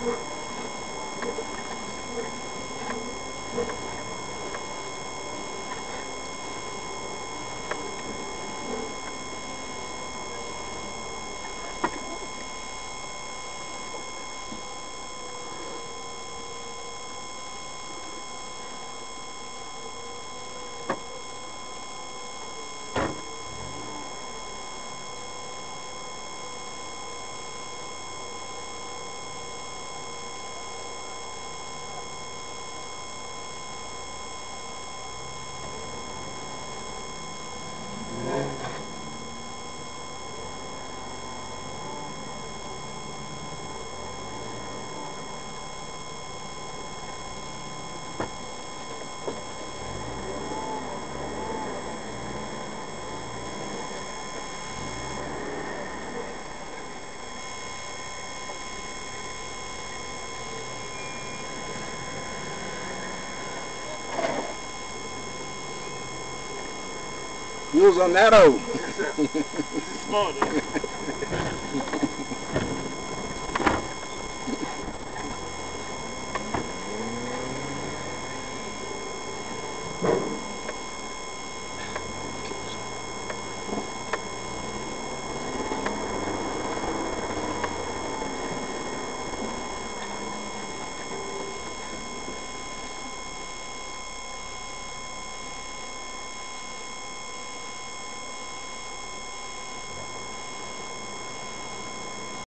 you. You was on that old. Smart.